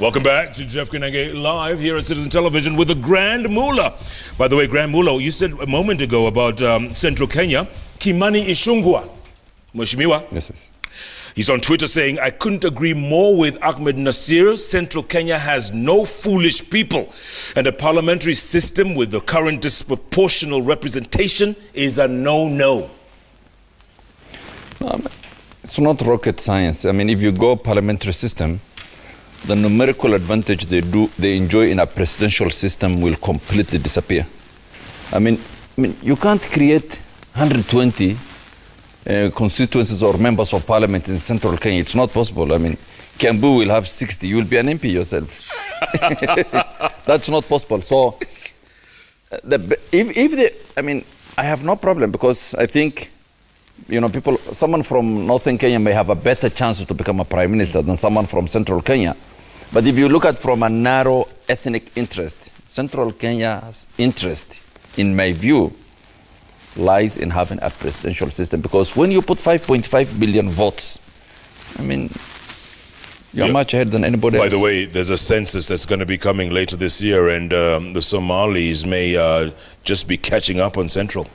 Welcome back to Jeff Koinange live here at Citizen Television with the Grand Mullah. By the way, Grand Mullah, you said a moment ago about um, Central Kenya, Kimani Ichung'wah, Mheshimiwa. Yes, yes. He's on Twitter saying, I couldn't agree more with Ahmed Nasir. Central Kenya has no foolish people. And a parliamentary system with the current disproportional representation is a no-no. Um, it's not rocket science. I mean, if you go parliamentary system, the numerical advantage they do they enjoy in a presidential system will completely disappear. I mean, I mean you can't create 120 uh, constituencies or members of parliament in central Kenya. It's not possible. I mean, Kiambu will have 60. You will be an MP yourself. That's not possible. So, uh, the, if, if they, I mean, I have no problem because I think you know, people, someone from northern Kenya may have a better chance to become a prime minister than someone from central Kenya. But if you look at from a narrow ethnic interest, central Kenya's interest, in my view, lies in having a presidential system. Because when you put 5.5 billion votes, I mean, you're yeah. much ahead than anybody By else. the way, there's a census that's going to be coming later this year, and um, the Somalis may uh, just be catching up on Central.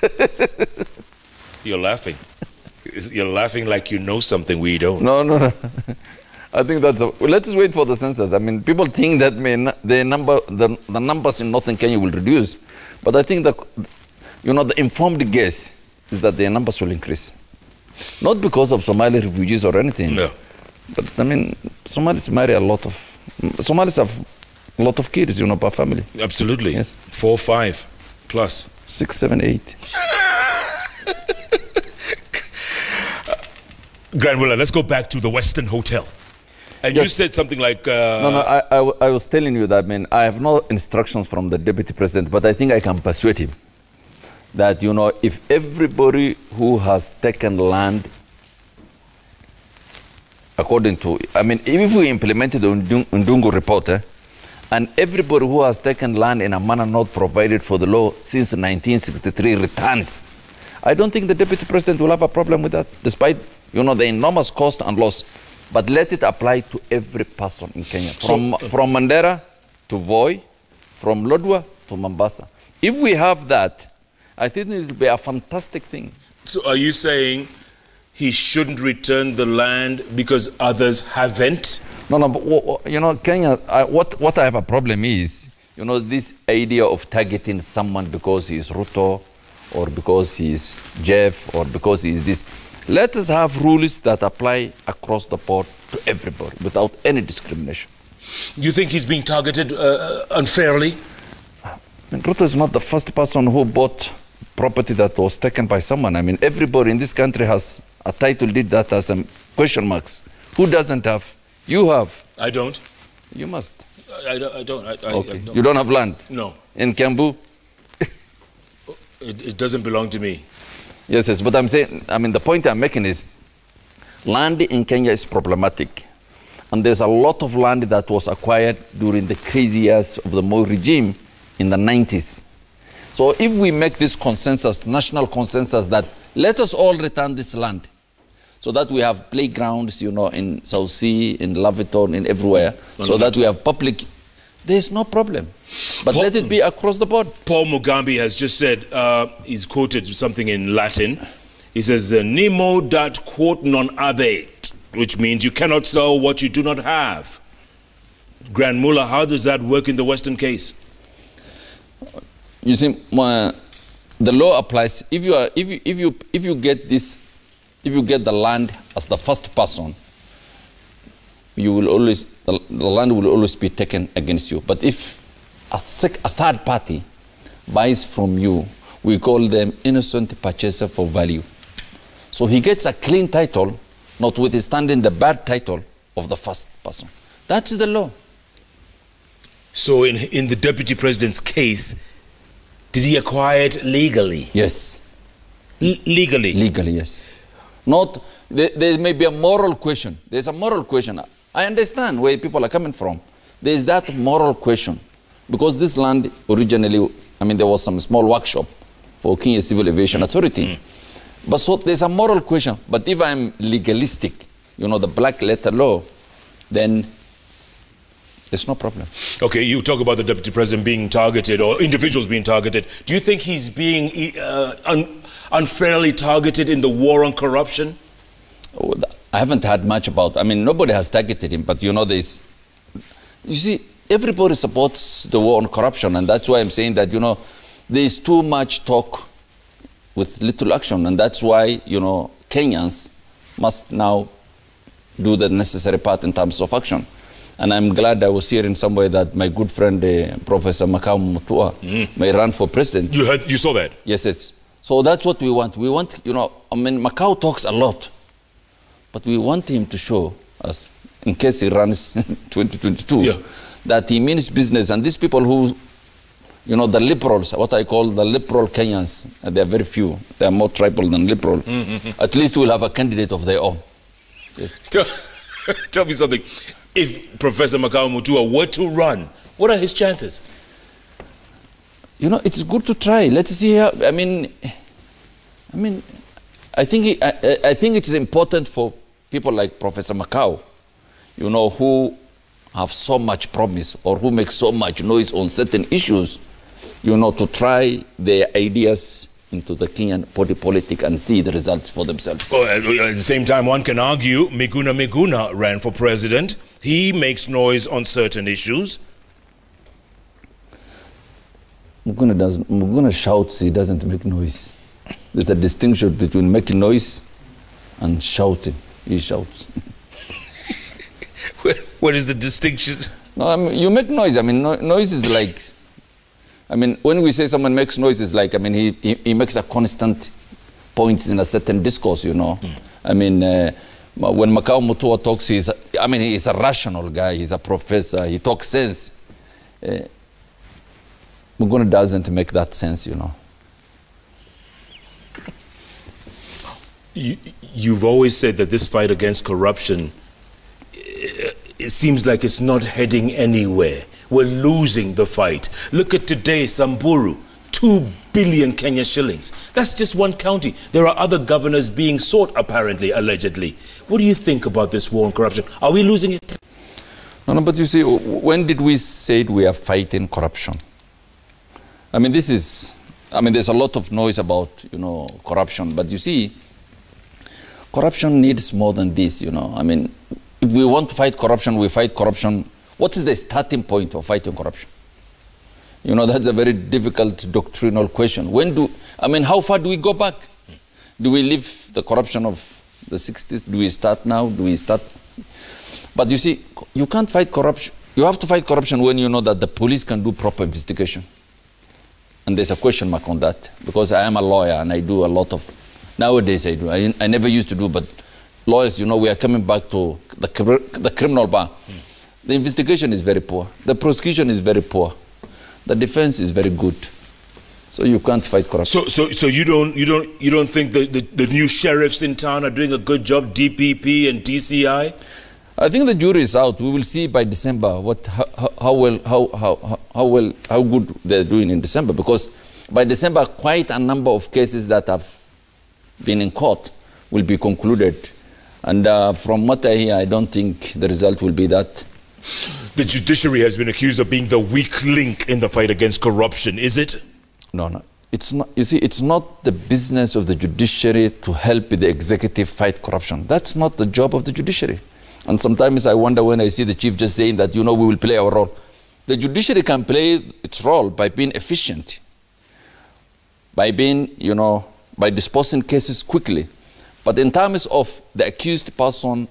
You're laughing. You're laughing like you know something we don't. No, no, no. I think that's. A, well, let's wait for the census. I mean, people think that may the number, the, the numbers in northern Kenya will reduce, but I think that, you know, the informed guess is that their numbers will increase, not because of Somali refugees or anything. No. But I mean, Somalis marry a lot of. Somalis have a lot of kids, you know, per family. Absolutely. Yes. Four, five, plus. Six, seven, eight. Grand let's go back to the Weston Hotel. And yes. you said something like. Uh, no, no, I, I, I, was telling you that, I mean, I have no instructions from the deputy president, but I think I can persuade him that, you know, if everybody who has taken land, according to, I mean, if we implemented the Ndungu report, eh, and everybody who has taken land in a manner not provided for the law since 1963 returns, I don't think the deputy president will have a problem with that, despite you know, the enormous cost and loss. But let it apply to every person in Kenya, from, so, from Mandera to Voi, from Lodwar to Mombasa. If we have that, I think it will be a fantastic thing. So are you saying he shouldn't return the land because others haven't? No, no, but you know, Kenya, I, what, what I have a problem is, you know, this idea of targeting someone because he is Ruto or because he is Jeff or because he is this. Let us have rules that apply across the board to everybody without any discrimination. You think he's being targeted uh, unfairly? I mean, Ruto is not the first person who bought property that was taken by someone. I mean, everybody in this country has a title deed that has some question marks. Who doesn't have? You have. I don't. You must. I, I, I don't. I, okay. I don't. You don't have land? No. In Kiambu? it, it doesn't belong to me. Yes, yes, but I'm saying, I mean, the point I'm making is land in Kenya is problematic. And there's a lot of land that was acquired during the crazy years of the Moi regime in the 90s. So if we make this consensus, national consensus, that let us all return this land, so that we have playgrounds, you know, in South C, in Lavington, in everywhere, so that we have public there's no problem. But Paul, let it be across the board. Paul Mugambi has just said, uh, he's quoted something in Latin. He says, Nemo dat quod non habet, which means you cannot sell what you do not have. Grand Mullah, how does that work in the Weston case? You see, my, the law applies. If you, are, if, you, if, you, if you get this, if you get the land as the first person, you will always, the, the land will always be taken against you. But if a, third party buys from you, we call them innocent purchaser for value. So he gets a clean title, notwithstanding the bad title of the first person. That's the law. So in, in the deputy president's case, did he acquire it legally? Yes. L legally? Legally, yes. Not, there, there may be a moral question. There's a moral question. I understand where people are coming from. There is that moral question. Because this land originally, I mean, there was some small workshop for Kenya Civil Aviation Authority. Mm. But so there's a moral question. But if I'm legalistic, you know, the black letter law, then It's no problem. Okay, you talk about the deputy president being targeted or individuals being targeted. Do you think he's being uh, un- unfairly targeted in the war on corruption? Oh, I haven't heard much about. I mean, nobody has targeted him, but you know, this. You see, everybody supports the war on corruption, and that's why I'm saying that you know, there is too much talk with little action, and that's why you know Kenyans must now do the necessary part in terms of action. And I'm glad I was hearing somewhere that my good friend uh, Professor Makau Mutua mm. may run for president. You heard, you saw that? Yes, yes. So that's what we want. We want, you know, I mean, Makau talks a lot, but we want him to show us, in case he runs 2022, yeah. That he means business. And these people who, you know, the liberals, what I call the liberal Kenyans, they are very few. They are more tribal than liberal. Mm -hmm. At least we'll have a candidate of their own. Yes. Tell me something. If Professor Makau Mutua were to run, what are his chances? You know, it's good to try. Let's see how, I mean, I mean, I think, he, I, I think it is important for people like Professor Makau, you know, who have so much promise or who make so much noise on certain issues, you know, to try their ideas into the Kenyan body politic and see the results for themselves. Well, at the same time, one can argue Miguna Miguna ran for president. He makes noise on certain issues. Miguna, does, Miguna shouts, he doesn't make noise. There's a distinction between making noise and shouting. He shouts. what is the distinction? No, I mean, you make noise. I mean, no, noise is like I mean, when we say someone makes noise, it's like, I mean, he, he, he makes a constant points in a certain discourse, you know. Mm. I mean, uh, when Makau Mutua talks, he's, a, I mean, he's a rational guy. He's a professor. He talks sense. Uh, Miguna doesn't make that sense, you know. You, you've always said that this fight against corruption, it seems like it's not heading anywhere. We're losing the fight. Look at today, Samburu, 2 billion Kenya shillings. That's just one county. There are other governors being sought, apparently, allegedly. What do you think about this war on corruption? Are we losing it? No, no, but you see, when did we say we are fighting corruption? I mean, this is, I mean, there's a lot of noise about, you know, corruption, but you see, corruption needs more than this, you know. I mean, if we want to fight corruption, we fight corruption what is the starting point of fighting corruption? You know, that's a very difficult doctrinal question. When do, I mean, how far do we go back? Do we leave the corruption of the 60s? Do we start now? Do we start? But you see, you can't fight corruption. You have to fight corruption when you know that the police can do proper investigation. And there's a question mark on that because I am a lawyer and I do a lot of, nowadays I do. I, I never used to do, but lawyers, you know, we are coming back to the, the criminal bar. Mm. The investigation is very poor. The prosecution is very poor. The defense is very good. So you can't fight corruption. So, so, so you don't, you don't, you don't think the, the, the new sheriffs in town are doing a good job, DPP and DCI? I think the jury is out. We will see by December what how, how well how, how, how well how good they're doing in December because by December quite a number of cases that have been in court will be concluded, and uh, from what I hear, I don't think the result will be that the judiciary has been accused of being the weak link in the fight against corruption, is it? No, no. It's not, you see, it's not the business of the judiciary to help the executive fight corruption. That's not the job of the judiciary. And sometimes I wonder when I see the chief just saying that, you know, we will play our role. The judiciary can play its role by being efficient, by being, you know, by disposing cases quickly. But in terms of the accused person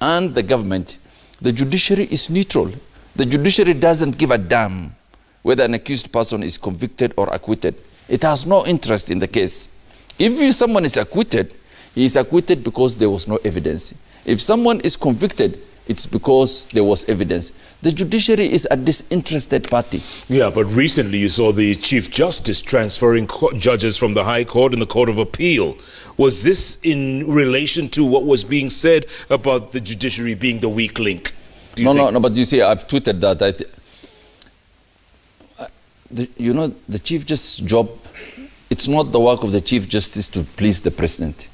and the government, the judiciary is neutral. The judiciary doesn't give a damn whether an accused person is convicted or acquitted. It has no interest in the case. If someone is acquitted, he is acquitted because there was no evidence. If someone is convicted, it's because there was evidence. The judiciary is a disinterested party. Yeah, but recently you saw the Chief Justice transferring judges from the High Court and the Court of Appeal. Was this in relation to what was being said about the judiciary being the weak link? No, no, no, but you see, I've tweeted that. I the, you know, the Chief Justice's job, it's not the work of the Chief Justice to please the President.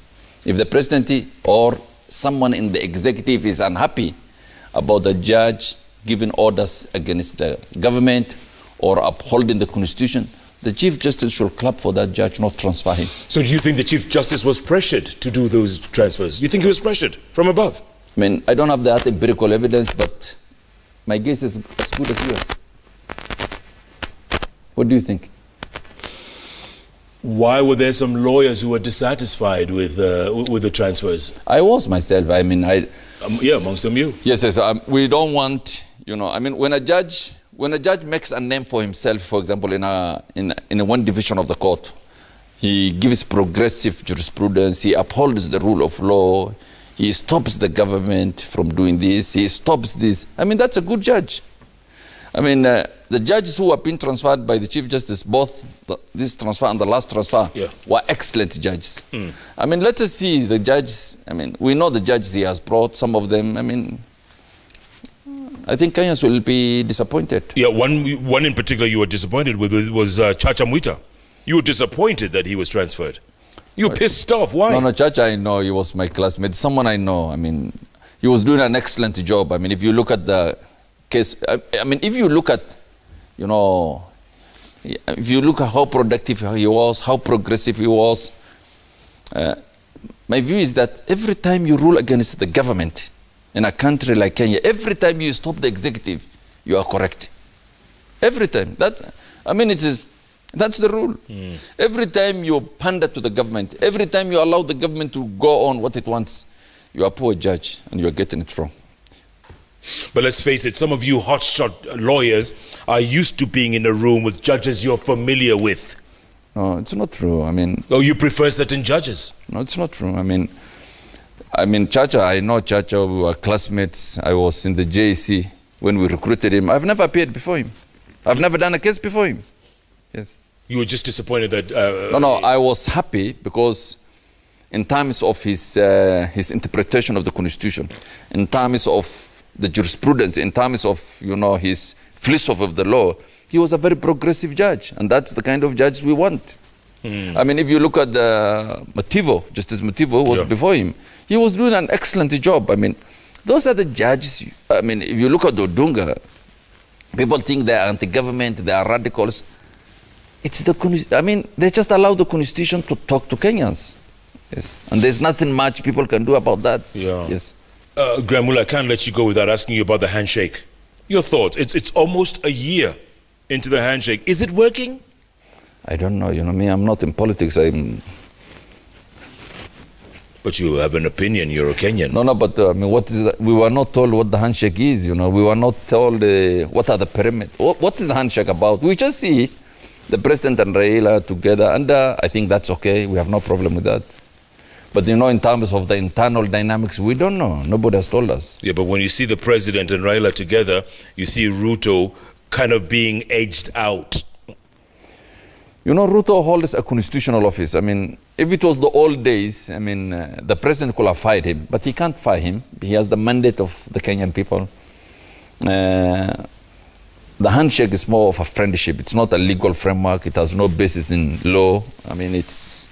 If the President or someone in the executive is unhappy, about the judge giving orders against the government or upholding the constitution, the Chief Justice should clap for that judge, not transfer him. So do you think the Chief Justice was pressured to do those transfers? Do you think he was pressured from above? I mean, I don't have that empirical evidence, but my guess is as good as yours. What do you think? Why were there some lawyers who were dissatisfied with, uh, with the transfers? I was myself. I mean, I. Um, yeah, amongst them you. Yes, yes. Um, we don't want, you know, I mean, when a judge when a judge makes a name for himself, for example, in a in, in a one division of the court, he gives progressive jurisprudence. He upholds the rule of law. He stops the government from doing this. He stops this. I mean, that's a good judge. I mean, uh, the judges who have been transferred by the Chief Justice, both the, this transfer and the last transfer, yeah. were excellent judges. Mm. I mean, let us see the judges. I mean, we know the judges he has brought, some of them. I mean, I think Kenyans will be disappointed. Yeah, one, one in particular you were disappointed with was uh, Chacha Mwita. You were disappointed that he was transferred. You were pissed off. Why? No, no, Chacha, I know. He was my classmate. Someone I know. I mean, he was doing an excellent job. I mean, if you look at the case, I, I mean, if you look at, you know, if you look at how productive he was, how progressive he was, uh, my view is that every time you rule against the government, in a country like Kenya, every time you stop the executive, you are correct. Every time. That, I mean, it is, that's the rule. Mm. Every time you pander to the government, every time you allow the government to go on what it wants, you are a poor judge and you are getting it wrong. But let's face it, some of you hotshot lawyers are used to being in a room with judges you're familiar with. No, it's not true. I mean... Oh, you prefer certain judges? No, it's not true. I mean, I mean, Chacha, I know Chacha, we were classmates. I was in the JC when we recruited him. I've never appeared before him. I've never done a case before him. Yes. You were just disappointed that... Uh, no, no, I was happy because in terms of his, uh, his interpretation of the Constitution, in terms of the jurisprudence, in terms of, you know, his philosophy of the law, he was a very progressive judge. And that's the kind of judge we want. Mm. I mean, if you look at uh, Mativo, Justice Mativo was yeah. before him, he was doing an excellent job. I mean, those are the judges. I mean, if you look at Odunga, people think they are anti-government, they are radicals. It's the, I mean, they just allow the constitution to talk to Kenyans. Yes. And there's nothing much people can do about that. Yeah. Yes. Uh, Grand Mullah, I can't let you go without asking you about the handshake. Your thoughts. It's, it's almost a year into the handshake. Is it working? I don't know. You know me, I'm not in politics. I'm but you have an opinion. You're a Kenyan. No, no. But uh, I mean, what is? The, we were not told what the handshake is. You know, we were not told uh, what are the parameters. What, what is the handshake about? We just see the president and Raila together, and uh, I think that's okay. We have no problem with that. But you know, in terms of the internal dynamics, we don't know. Nobody has told us. Yeah, but when you see the president and Raila together, you see Ruto kind of being edged out. You know, Ruto holds a constitutional office. I mean, if it was the old days, I mean, uh, the president could have fired him, but he can't fire him. He has the mandate of the Kenyan people. Uh, the handshake is more of a friendship. It's not a legal framework. It has no basis in law. I mean, it's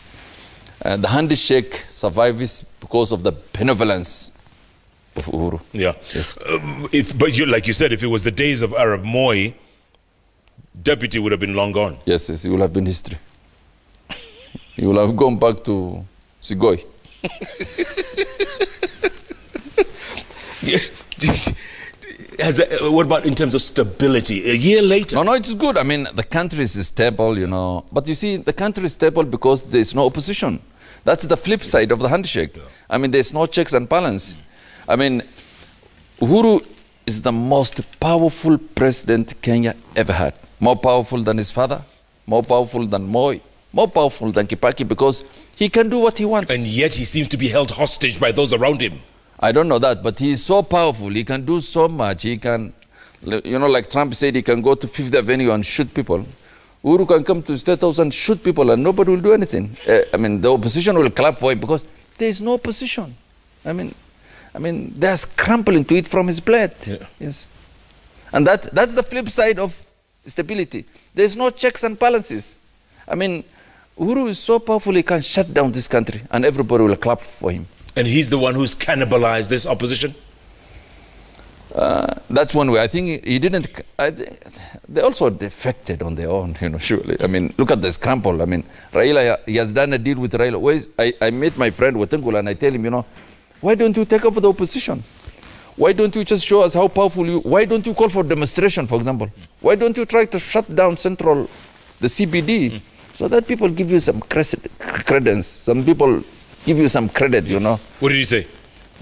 uh, the handshake survives because of the benevolence of Uhuru. Yeah. Yes. Um, if, but you, like you said, if it was the days of Arap Moi, deputy would have been long gone. Yes, yes, it would have been history. he would have gone back to Sugoi. Has, uh, what about in terms of stability? A year later? No, no, it's good. I mean, the country is stable, you know. But you see, the country is stable because there's no opposition. That's the flip side of the handshake. I mean, there's no checks and balance. I mean, Uhuru is the most powerful president Kenya ever had more powerful than his father, more powerful than Moi, more powerful than Kibaki because he can do what he wants. And yet he seems to be held hostage by those around him. I don't know that, but he is so powerful. He can do so much. He can, you know, like Trump said, he can go to Fifth Avenue and shoot people. Uhuru can come to State House and shoot people and nobody will do anything. Uh, I mean, the opposition will clap for him because there is no opposition. I mean, I mean, they're scrambling to eat from his plate. Yeah. Yes. And that, that's the flip side of stability. There's no checks and balances. I mean, Uhuru is so powerful he can shut down this country and everybody will clap for him. And he's the one who's cannibalized this opposition? Uh, that's one way. I think he didn't. I they also defected on their own, you know. Surely, I mean, look at the scramble. I mean, Raila, he has done a deal with Raila. I, I met my friend Wetangula and I tell him, you know, why don't you take over the opposition? Why don't you just show us how powerful you? Why don't you call for demonstration, for example? Why don't you try to shut down Central, the CBD, so that people give you some credence? Some people give you some credit, you know. What did he say?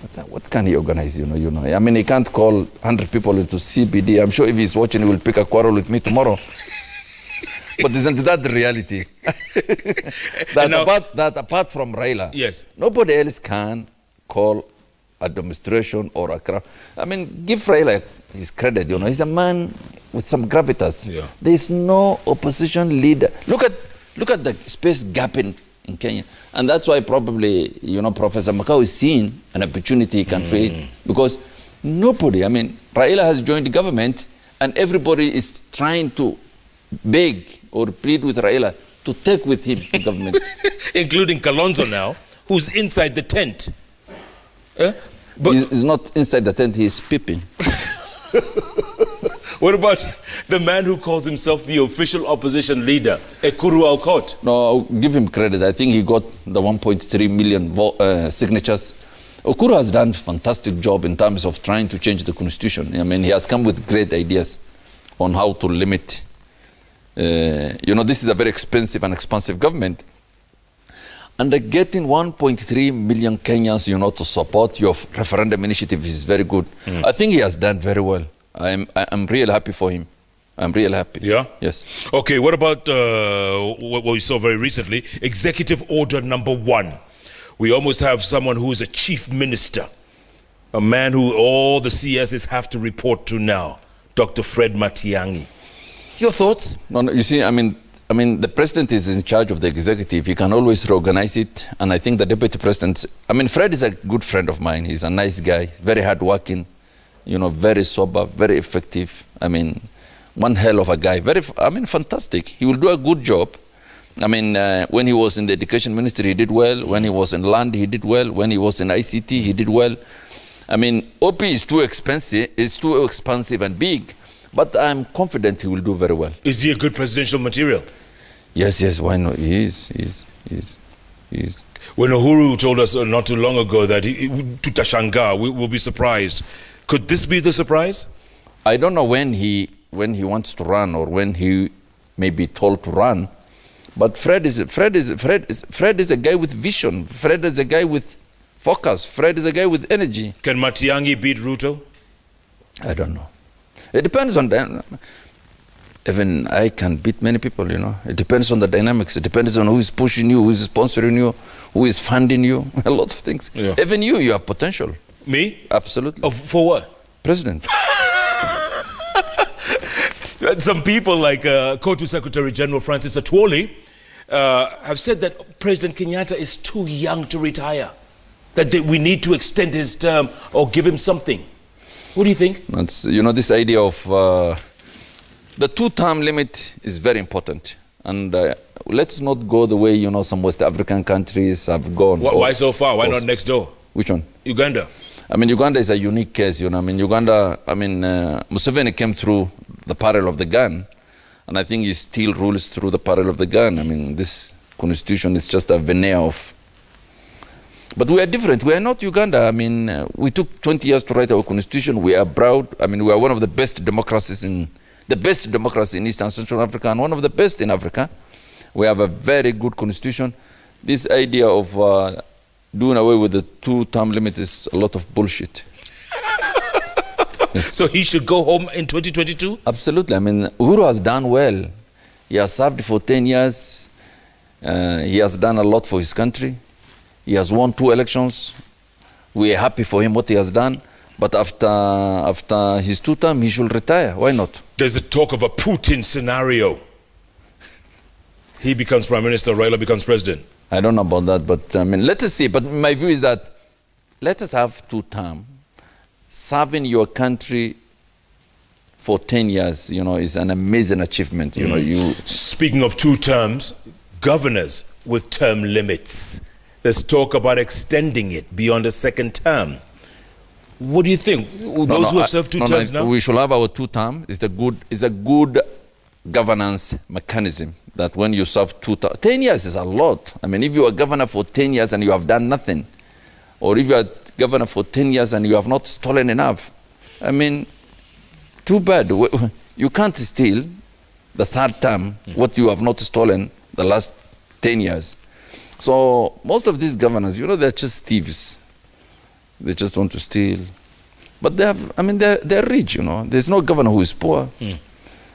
What, uh, what, can he organize, you know, you know? I mean, he can't call 100 people into CBD. I'm sure if he's watching, he will pick a quarrel with me tomorrow. but isn't that the reality? that, now, apart, that apart from Raila, yes. nobody else can call a demonstration or a crowd. I mean, give Raila his credit, you know. He's a man with some gravitas. Yeah. There is no opposition leader. Look at, look at the space gap in in Kenya. And that's why probably, you know, Professor Makau is seeing an opportunity he can mm. because nobody, I mean, Raila has joined the government and everybody is trying to beg or plead with Raila to take with him the government. Including Kalonzo now, who's inside the tent. Eh? But he's, he's not inside the tent, he's peeping. What about the man who calls himself the official opposition leader, Ekuru Aukot? No, I'll give him credit. I think he got the 1.3 million uh, signatures. Ekuru has done a fantastic job in terms of trying to change the constitution. I mean, he has come with great ideas on how to limit. Uh, you know, this is a very expensive and expansive government. And getting 1.3 million Kenyans, you know, to support your referendum initiative is very good. Mm. I think he has done very well. I'm I'm real happy for him. I'm real happy. Yeah. Yes. Okay. What about uh, what we saw very recently? Executive Order Number One. We almost have someone who is a chief minister, a man who all the CSs have to report to now, Dr. Fred Matiang'i. Your thoughts? No, no, you see, I mean, I mean, the president is in charge of the executive. He can always reorganize it. And I think the deputy president, I mean, Fred is a good friend of mine. He's a nice guy, very hardworking you know, very sober, very effective. I mean, one hell of a guy. Very, I mean, fantastic. He will do a good job. I mean, uh, when he was in the education ministry, he did well. When he was in land, he did well. When he was in ICT, he did well. I mean, OP is too expensive, it's too expensive and big, but I'm confident he will do very well. Is he a good presidential material? Yes, yes, why not? He is, he is, he is, he is. When Uhuru told us uh, not too long ago that he, tutashanga, we will be surprised could this be the surprise? I don't know when he when he wants to run or when he may be told to run. But Fred is Fred is Fred is Fred is a guy with vision. Fred is a guy with focus. Fred is a guy with energy. Can Matiang'i beat Ruto? I don't know. It depends on them. Even I can beat many people, you know. It depends on the dynamics. It depends on who is pushing you, who is sponsoring you, who is funding you. A lot of things. Yeah. Even you, you have potential. Me? Absolutely. Oh, for what? President. Some people like uh, COTU Secretary General Francis Atwoli uh, have said that President Kenyatta is too young to retire, that they, we need to extend his term or give him something. What do you think? That's, you know, this idea of uh, the two-term limit is very important. And uh, let's not go the way, you know, some West African countries have gone. Why, why so far? Why not next door? Which one? Uganda. I mean, Uganda is a unique case, you know. I mean, Uganda, I mean, uh, Museveni came through the barrel of the gun, and I think he still rules through the barrel of the gun. I mean, this constitution is just a veneer of. But we are different. We are not Uganda. I mean, uh, we took 20 years to write our constitution. We are proud. I mean, we are one of the best democracies in the best democracy in East and Central Africa, and one of the best in Africa. We have a very good constitution. This idea of uh, doing away with the two-term limit is a lot of bullshit. yes. So he should go home in 2022? Absolutely. I mean, Uhuru has done well. He has served for 10 years. Uh, he has done a lot for his country. He has won two elections. We are happy for him what he has done. But after, after his two term, he should retire. Why not? There's the talk of a Putin scenario. He becomes prime minister, Raila becomes president. I don't know about that, but I mean, let us see. But my view is that let us have two terms. Serving your country for 10 years, you know, is an amazing achievement. You mm. know, you. Speaking of two terms, governors with term limits. Let's talk about extending it beyond a second term. What do you think? Those No, no, who have served two no, terms now? We should have our two term. It's a good. It's a good governance mechanism that when you serve two terms, ten years is a lot. I mean, if you are governor for ten years and you have done nothing, or if you are governor for ten years and you have not stolen enough, I mean, too bad. You can't steal the third time hmm. what you have not stolen the last ten years. So most of these governors, you know, they're just thieves. They just want to steal. But they have, I mean, they're, they're rich, you know. There's no governor who is poor. Hmm.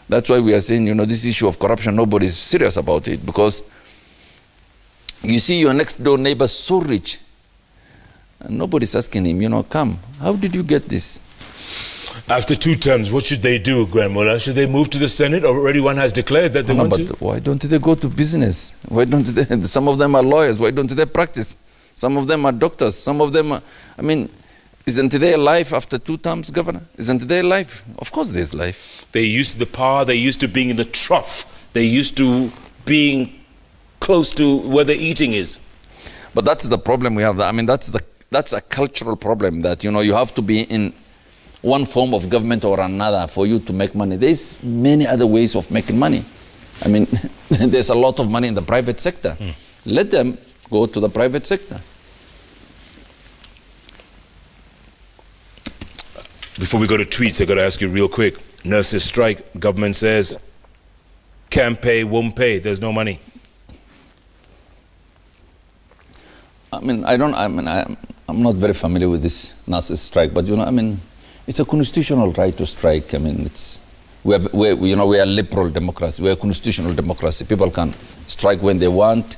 That's why we are saying, you know, this issue of corruption, nobody's serious about it because you see your next door neighbor so rich and nobody's asking him, you know, come, how did you get this? After two terms, what should they do, Grand Mullah? Should they move to the Senate? Already one has declared that they No, want but to. why don't they go to business? Why don't they? Some of them are lawyers. Why don't they practice? Some of them are doctors. Some of them are, I mean, isn't there life after two terms, governor? Isn't there life? Of course there's life. They used to the power, they used to being in the trough, they used to being close to where the eating is. But that's the problem we have. I mean, that's the that's a cultural problem that you know you have to be in one form of government or another for you to make money. There's many other ways of making money. I mean, there's a lot of money in the private sector. Hmm. Let them go to the private sector. Before we go to tweets, I got to ask you real quick. Nurses strike. Government says can't pay, won't pay. There's no money. I mean, I don't. I mean, I'm, I'm not very familiar with this nurses strike, but you know, I mean, it's a constitutional right to strike. I mean, it's we we, we- you know, we are liberal democracy. We are constitutional democracy. People can strike when they want,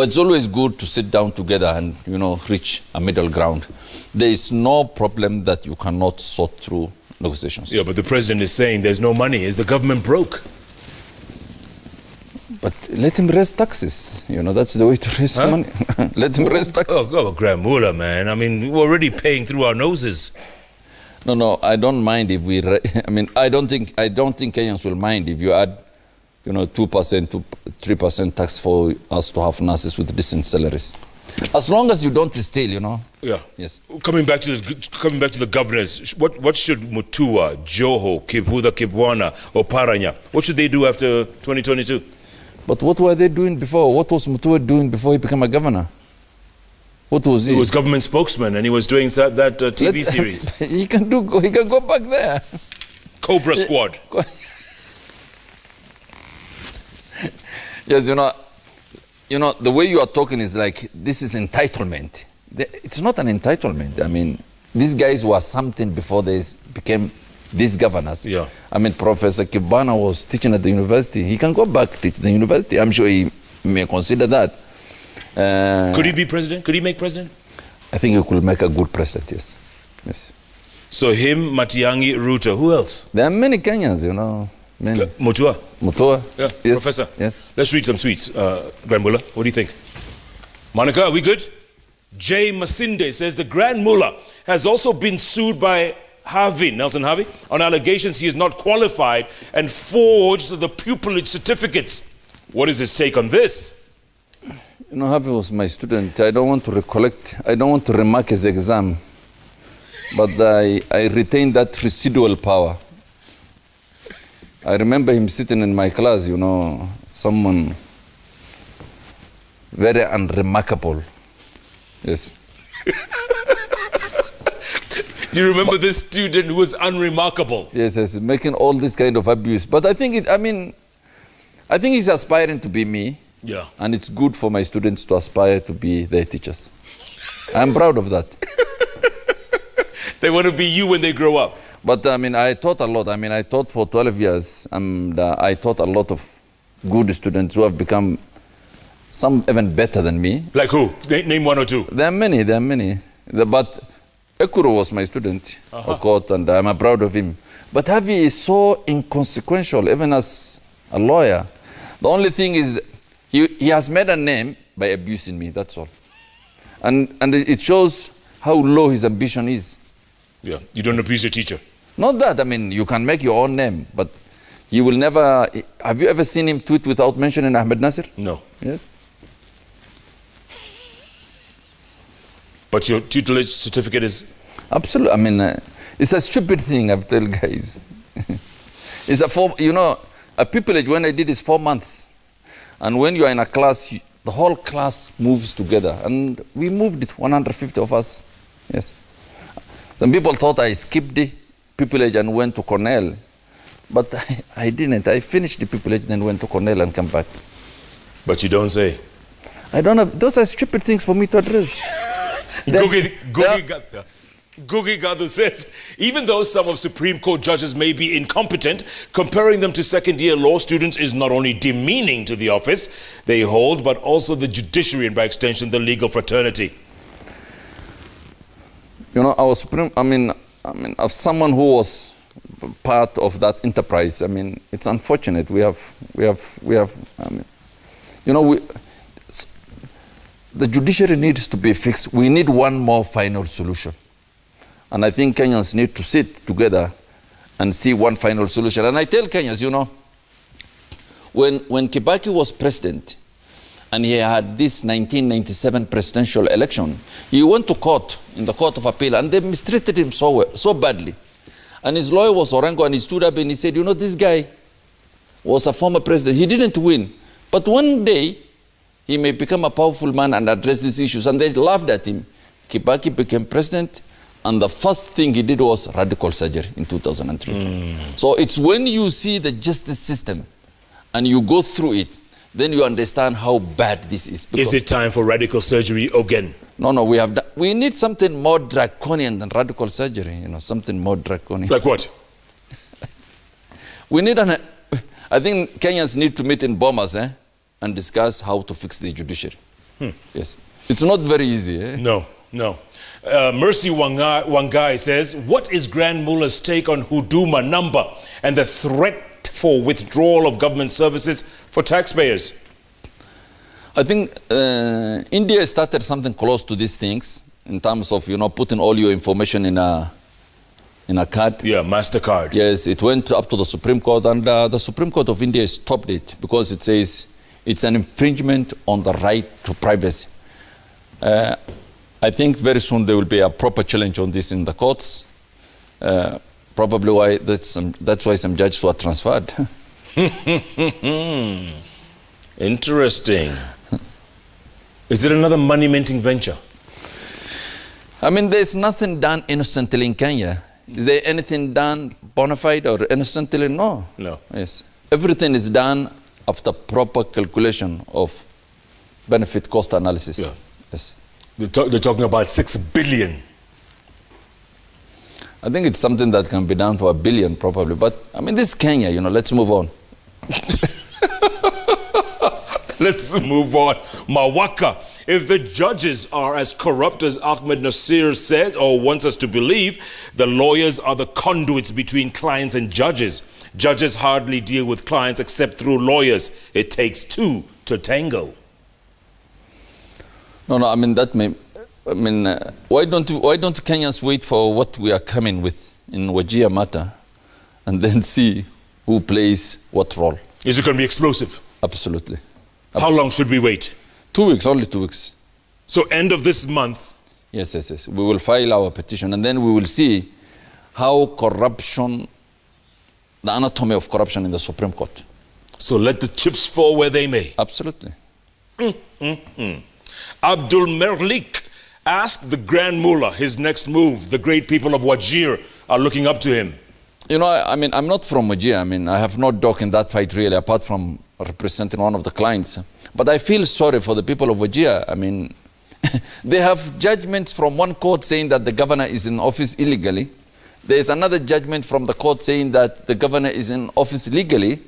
but it's always good to sit down together and you know reach a middle ground. There is no problem that you cannot sort through negotiations. Yeah, but the president is saying there's no money. Is the government broke? But let him raise taxes. You know, that's the way to raise Huh? money. let him raise taxes. Oh, Grand Mullah, man. I mean, we're already paying through our noses. No, no, I don't mind if we. I mean, I don't think I don't think Kenyans will mind if you add, you know, two percent to three percent tax for us to have nurses with decent salaries, as long as you don't steal, you know. Yeah. Yes. Coming back to the coming back to the governors, what what should Mutua, Joho, Kivutha, Kibwana, or Paranya, what should they do after 2022? But what were they doing before? What was Mutua doing before he became a governor? What was he? He was government spokesman, and he was doing that, that uh, TV Let- series, he can do. He can go back there. Cobra Squad. Yes, you know, you know, the way you are talking is like this is entitlement. It's not an entitlement. I mean, these guys were something before they became these governors. Yeah. I mean, Professor Kibwana was teaching at the university. He can go back to the university. I'm sure he may consider that. Uh, Could he be president? Could he make president? I think he could make a good president. Yes. Yes. So him, Matiang'i, Ruto. Who else? There are many Kenyans, you know. Many. Mutua. Mutua. Yeah, yes. Professor. Yes. Let's read some tweets. Uh, Grand Mullah, what do you think? Monica, are we good? Jay Masinde says the Grand Mullah has also been sued by Havi, Nelson Havi, on allegations he is not qualified and forged the pupillage certificates. What is his take on this? You know, Havi was my student. I don't want to recollect, I don't want to remark his exam, but I, I retain that residual power. I remember him sitting in my class, you know, someone very unremarkable. Yes. You remember this student who was unremarkable? Yes, yes, making all this kind of abuse. But I think it, I mean, I think he's aspiring to be me. Yeah. And it's good for my students to aspire to be their teachers. I'm proud of that. They want to be you when they grow up. But I mean, I taught a lot. I mean, I taught for 12 years, and uh, I taught a lot of good students who have become some even better than me. Like who? Na- name one or two. There are many, there are many. The, but Ekuru was my student, Uh-huh. Aukot, and I'm proud of him. But Havi is so inconsequential, even as a lawyer. The only thing is, he, he has made a name by abusing me, that's all. And, and it shows how low his ambition is. Yeah. You don't abuse your teacher. Not that, I mean, you can make your own name, but you will never. Have you ever seen him tweet without mentioning Ahmed Nasir? No. Yes. But your tutelage certificate is Absolutely. I mean, uh, it's a stupid thing, I've told guys. it's a four, you know, a pupillage when I did is four months. And when you are in a class, you, the whole class moves together. And we moved it, 150 of us. Yes. Some people thought I skipped the pupillage and went to Cornell. But I, I didn't. I finished the pupillage, then went to Cornell and come back. But you don't say. I don't have, those are stupid things for me to address. There- Gugi, Gatha- Gugi Gatha says, even though some of Supreme Court judges may be incompetent, comparing them to second year law students is not only demeaning to the office they hold, but also the judiciary and by extension the legal fraternity. you know, our supreme. I mean, I mean, of someone who was part of that enterprise. I mean, it's unfortunate. We have, we have, we have. I mean, you know, we. The judiciary needs to be fixed. We need one more final solution, and I think Kenyans need to sit together and see one final solution. And I tell Kenyans, you know, when when Kibaki was president, and he had this 1997 presidential election. He went to court, in the Court of Appeal, and they mistreated him so, so badly. And his lawyer was Orengo, and he stood up and he said, you know, this guy was a former president. He didn't win. But one day, he may become a powerful man and address these issues. And they laughed at him. Kibaki became president, and the first thing he did was radical surgery in 2003. Hmm. So it's when you see the justice system and you go through it, then you understand how bad this is. Is it time for radical surgery again? No, no, we have. We need something more draconian than radical surgery. You know, something more draconian. Like what? We need an. I think Kenyans need to meet in Bomas, eh, and discuss how to fix the judiciary. Yes, it's not very easy. Eh? No, no. Uh, Mercy Wangai, Wangai says, What is Grand Mullah's take on Huduma number and the threat for withdrawal of government services for taxpayers? I think uh, India started something close to these things in terms of you know putting all your information in a in a card. Yeah, MasterCard. Yes, it went up to the Supreme Court, and uh, the Supreme Court of India stopped it because it says it's an infringement on the right to privacy. Uh, I think very soon there will be a proper challenge on this in the courts. Uh, probably why that's, some, that's why some judges were transferred. Interesting. Is it another money minting venture? I mean, there's nothing done innocently in Kenya. Is there anything done bona fide or innocently? No. No. Yes. Everything is done after proper calculation of benefit cost analysis. Yeah. Yes. They're, talk- they're talking about six billion. I think it's something that can be done for a billion probably. But I mean, this is Kenya, you know, let's move on. Let's move on. Mawaka. If the judges are as corrupt as Ahmed Nasir says or wants us to believe, the lawyers are the conduits between clients and judges. Judges hardly deal with clients except through lawyers. It takes two to tango. No, no, I mean, that may, I mean, uh, why, don't, why don't Kenyans wait for what we are coming with in Wajir matter and then see who plays what role? Is it going to be explosive? Absolutely. How long should we wait? Two weeks, only two weeks. So end of this month, Yes, yes, yes. We will file our petition and then we will see how corruption, the anatomy of corruption in the Supreme Court. so let the chips fall where they may. Absolutely. Mm, mm, mm. Abdul Merlik asked the Grand Mullah his next move. The great people of Wajir are looking up to him. You know, I, I mean, I'm not from Wajir. I mean, I have no dog in that fight really, apart from representing one of the clients. But I feel sorry for the people of Wajir. I mean, they have judgments from one court saying that the governor is in office illegally. There is another judgment from the court saying that the governor is in office legally.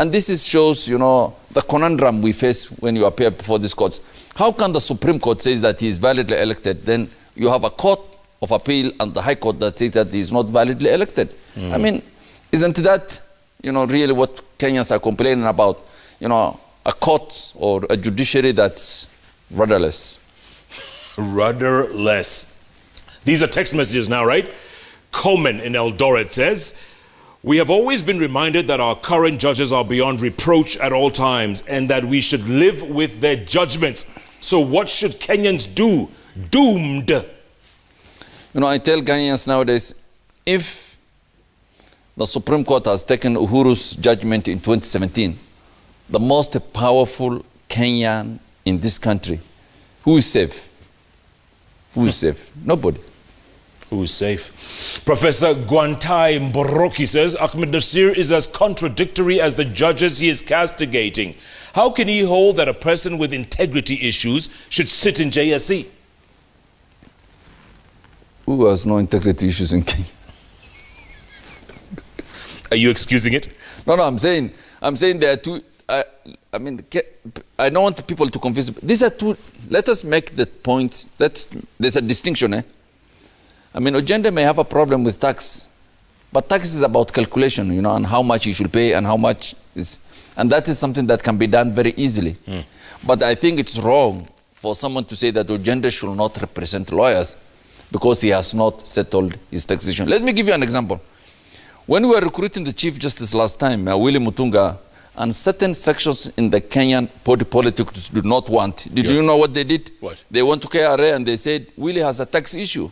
And this is shows, you know, the conundrum we face when you appear before these courts. How can the Supreme Court says that he is validly elected, then you have a court of appeal and the High Court that says that he is not validly elected? I mean, isn't that, you know, really what Kenyans are complaining about? You know, a court or a judiciary that's rudderless. Rudderless. These are text messages now, right? Coleman in Eldoret says, We have always been reminded that our current judges are beyond reproach at all times and that we should live with their judgments. So, what should Kenyans do? Doomed. You know, I tell Ghanaians nowadays, if the Supreme Court has taken Uhuru's judgment in 2017, the most powerful Kenyan in this country, who is safe? Who is safe? Nobody. Who is safe? Professor Guantai Mboroki says Ahmed Nasir is as contradictory as the judges he is castigating. How can he hold that a person with integrity issues should sit in JSC? Who has no integrity issues in Kenya? Are you excusing it? No, no, I'm saying, I'm saying there are two. I, I mean, I don't want people to confuse. These are two. Let us make the point. Let's. There's a distinction, eh? I mean, Ojienda may have a problem with tax, but tax is about calculation, you know, and how much you should pay and how much is, and that is something that can be done very easily. Mm. But I think it's wrong for someone to say that Ojienda should not represent lawyers because he has not settled his taxation. Let me give you an example. When we were recruiting the Chief Justice last time, uh, Willie Mutunga, and certain sections in the Kenyan politics do not want. Did yeah. you know what they did? What? They went to KRA and they said, Willie has a tax issue.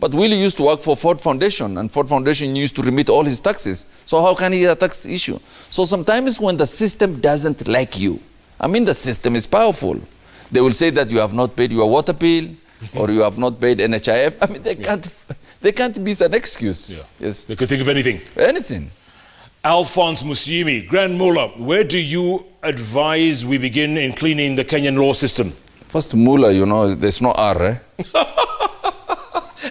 But Willie used to work for Ford Foundation, and Ford Foundation used to remit all his taxes. So how can he have a tax issue? So sometimes when the system doesn't like you, I mean the system is powerful. They will say that you have not paid your water bill, or you have not paid NHIF. I mean, they can't, they can't be an excuse. Yeah. Yes. They could think of anything. Anything. Alphonse Musimi, Grand Mullah, where do you advise we begin in cleaning the Kenyan law system? First, Mullah, you know, there's no R, eh?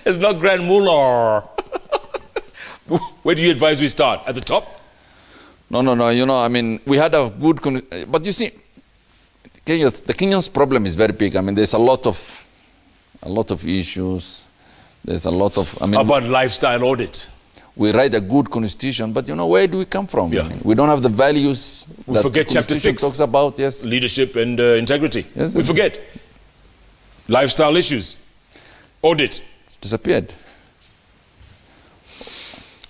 it's not Grand Mullah. where do you advise we start? At the top? No, no, no. You know, I mean, we had a good, but you see, Kenya's, the Kenyan's problem is very big. I mean, there's a lot of a lot of issues. There's a lot of, I mean... About lifestyle audit. We write a good constitution, but you know, where do we come from? Yeah. I mean, we don't have the values we forget chapter 6 talks about, yes. Leadership and uh, integrity. Yes, we forget. Lifestyle issues. Audit. It's disappeared.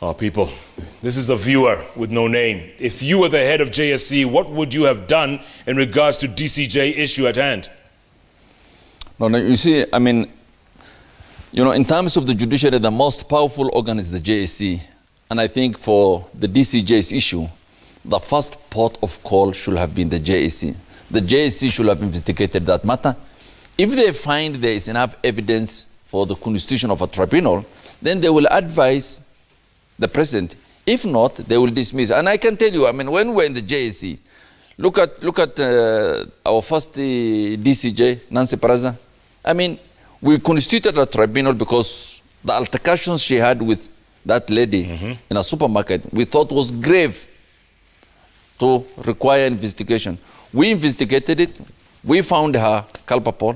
Our people, this is a viewer with no name. If you were the head of JSC, what would you have done in regards to DCJ issue at hand? You see, I mean, you know, in terms of the judiciary, the most powerful organ is the JSC. And I think for the DCJ's issue, the first port of call should have been the JSC. The JSC should have investigated that matter. If they find there is enough evidence for the constitution of a tribunal, then they will advise the president. If not, they will dismiss. And I can tell you, I mean, when we're in the JSC, look at, look at uh, our first uh, DCJ, Nancy Baraza. I mean, we constituted a tribunal because the altercations she had with that lady mm -hmm. in a supermarket we thought was grave to require investigation. We investigated it. We found her culpable.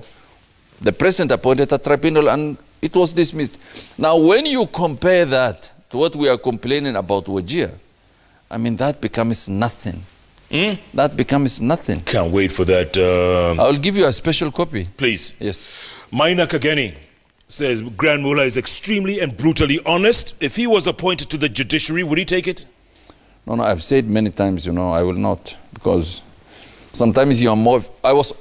The president appointed a tribunal and it was dismissed. Now, when you compare that to what we are complaining about Wajir, I mean, that becomes nothing. Mm? That becomes nothing. Can't wait for that. Uh... I'll give you a special copy. Please. Yes. Maina Kageni says Grand Mullah is extremely and brutally honest. If he was appointed to the judiciary, would he take it? No, no, I've said many times, you know, I will not because sometimes you are more. I was,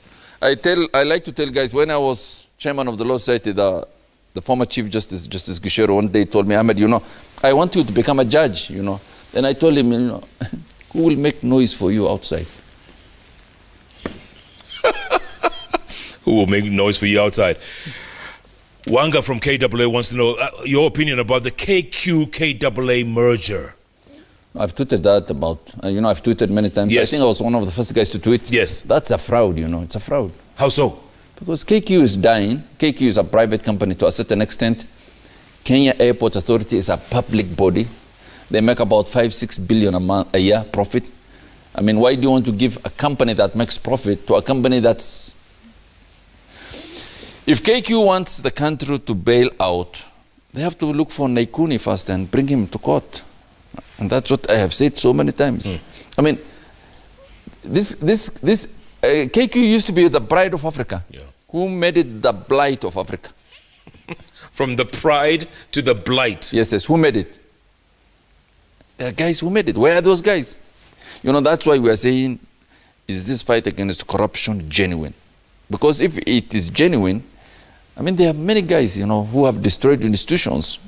I tell, I like to tell guys when I was chairman of the Law Society, the, the former Chief Justice, Justice Gicheru, one day told me, Ahmed, you know, I want you to become a judge, you know. Then I told him, you know, who will make noise for you outside? who will make noise for you outside. Wanga from KAA wants to know uh, your opinion about the KQ KAA merger. I've tweeted that about, uh, you know, I've tweeted many times. Yes. I think I was one of the first guys to tweet. Yes. That's a fraud, you know, it's a fraud. How so? Because KQ is dying. KQ is a private company to a certain extent. Kenya Airport Authority is a public body. They make about five, six billion a, month, a year profit. I mean, why do you want to give a company that makes profit to a company that's if KQ wants the country to bail out, they have to look for Naikuni first and bring him to court. And that's what I have said so many times. Mm. I mean, this, this, this uh, KQ used to be the pride of Africa. Yeah. Who made it the blight of Africa? From the pride to the blight. Yes, yes. Who made it? The guys who made it. Where are those guys? You know, that's why we are saying, is this fight against corruption genuine? Because if it is genuine, I mean, there are many guys, you know, who have destroyed institutions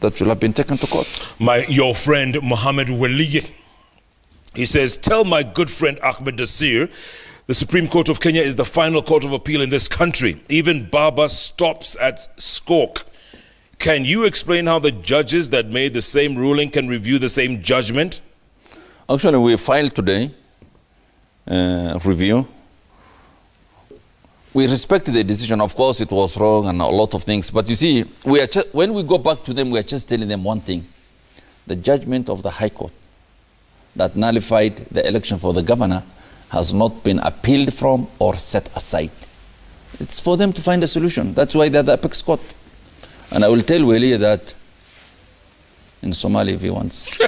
that should have been taken to court. My, your friend Mohammed Wali, he says, tell my good friend Ahmed Nasir, the Supreme Court of Kenya is the final court of appeal in this country. Even Baba stops at SCOK. Can you explain how the judges that made the same ruling can review the same judgment? Actually, we filed today uh, review. We respect the decision. Of course, it was wrong and a lot of things. But you see, we are when we go back to them, we are just telling them one thing: the judgment of the High Court that nullified the election for the governor has not been appealed from or set aside. It's for them to find a solution. That's why they're the apex court. And I will tell Wali that in Somalia if he wants.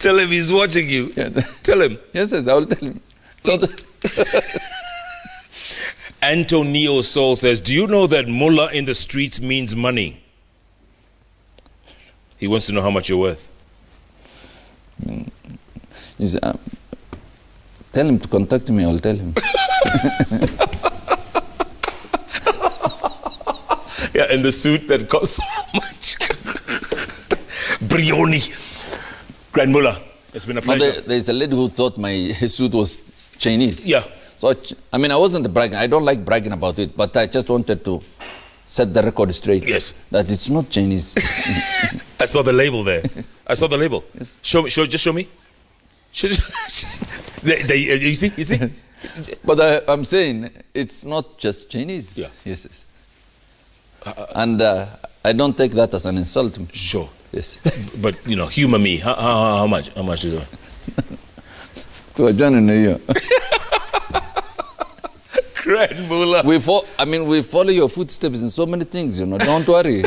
Tell him he's watching you. Yeah. Tell him. Yes, yes, I will tell him. Antonio Sol says, Do you know that mullah in the streets means money? He wants to know how much you're worth. He said, um, tell him to contact me, I'll tell him. Yeah, in the suit that costs so much. Brioni. Grand Mullah, it's been a pleasure. there, there's a lady who thought my suit was Chinese. Yeah. So, I mean, I wasn't bragging. I don't like bragging about it, but I just wanted to set the record straight. Yes. That it's not Chinese. I saw the label there. I saw the label. Yes. Show me, show, just show me. They, they, you see, you see? but I, I'm saying it's not just Chinese. Yeah. Yes, yes. And uh, I don't take that as an insult. Sure. Yes. But, you know, humor me. How, how, how much? How much is it? to a John in a year. Grand Mullah. We fo- I mean, we follow your footsteps in so many things, you know. Don't worry.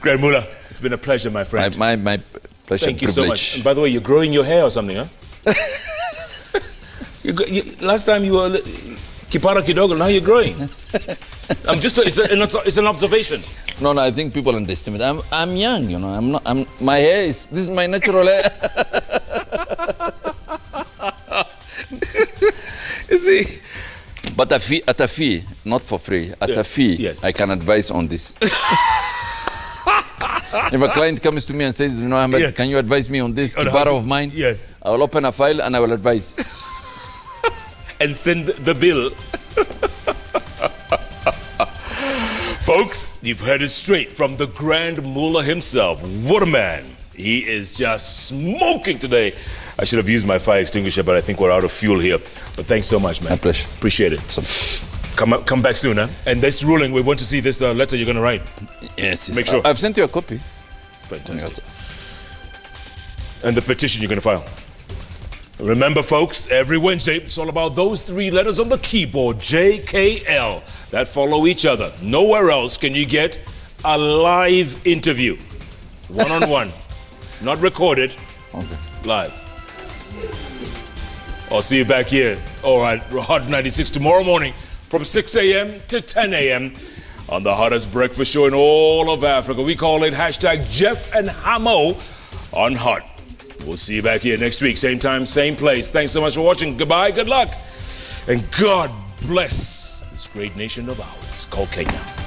Grand Mullah, it's been a pleasure, my my, friend. my, my pleasure Thank you privilege. so much. And by the way, you're growing your hair or something, huh? you, you, last time you were kipara kidogo, now you're growing. I'm just, it's, a, it's an observation. No, no, I think people underestimate. I'm, I'm young, you know. I'm not. I'm. My hair is. This is my natural hair. You see? but a fee, at a fee, not for free. At Yeah, a fee, yes. I can advise on this. if a client comes to me and says, you know, Ahmed, Yeah. can you advise me on this kibara of mine? yes. I will open a file and I will advise. And send the bill. Folks, you've heard it straight from the Grand Mullah himself. What a man. He is just smoking today. I should have used my fire extinguisher, but I think we're out of fuel here. But thanks so much, man. My pleasure. Appreciate it. Come, up- come back soon, huh? And this ruling, we want to see this uh, letter you're going to write. yes, yes. Make sure. I've sent you a copy. Fantastic. And the petition you're going to file. Remember, folks, every Wednesday, it's all about those three letters on the keyboard JKL that follow each other. Nowhere else can you get a live interview, one on one, not recorded, Okay. live. I'll see you back here. All right, Hot 96 tomorrow morning from 6 a.m. to 10 a.m. on the hottest breakfast show in all of Africa. We call it hashtag Jeff and Hamo on Hot. We'll see you back here next week, same time, same place. Thanks so much for watching. Goodbye, good luck, and God bless this great nation of ours called Kenya.